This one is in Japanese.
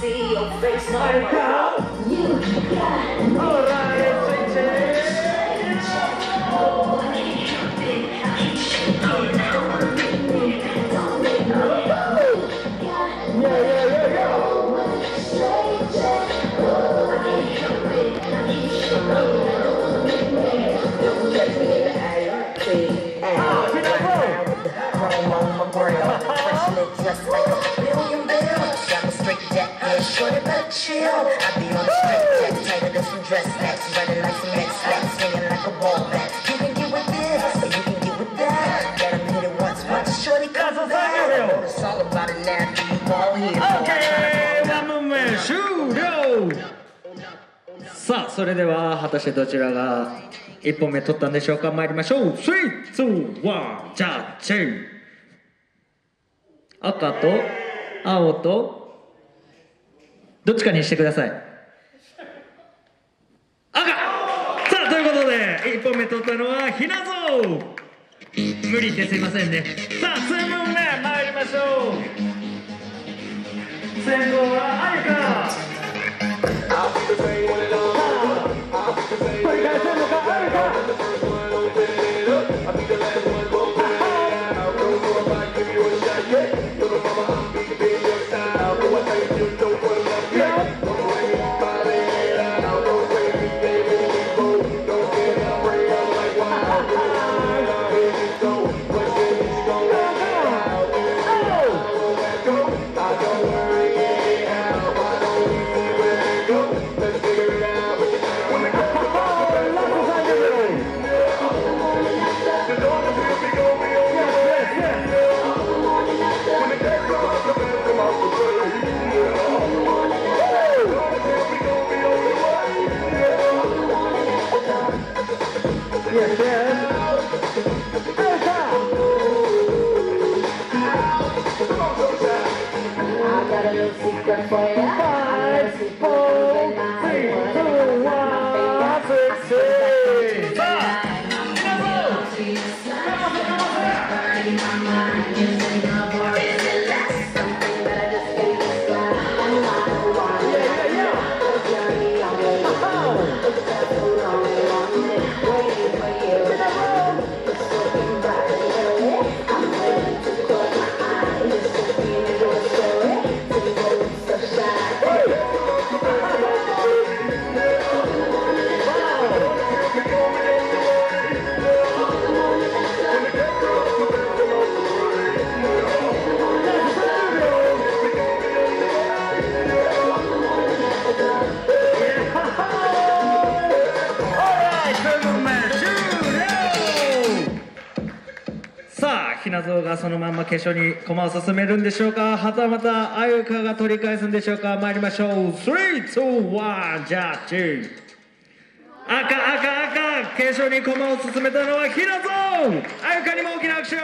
see your face, my girl. You can. Alright, it's chill. I be on a straight jack, tighter than some dress slacks. Running like some neck slacks, singing like a ball bat. You can get with this, or you can get with that. Let 'em hit it once, once shorty comes a back. second I round. know it's all about it now, do you all here? オッケーワンムーブ目終了さあそれでは果たしてどちらが1本目取ったんでしょうか参りましょう321ジャッジ赤と青とどっちかにしてください。赤。さあということで1本目取ったのはひなぞ無理ってすいませんね。さあ2問目参りましょう。先攻はあゆか。き、なぞうがそのまま決勝に駒を進めるんでしょうか？はたまたあゆかが取り返すんでしょうか？参りましょう。321ジャッジ赤赤赤。決勝に駒を進めたのはひなぞうあゆかにも大きな拍手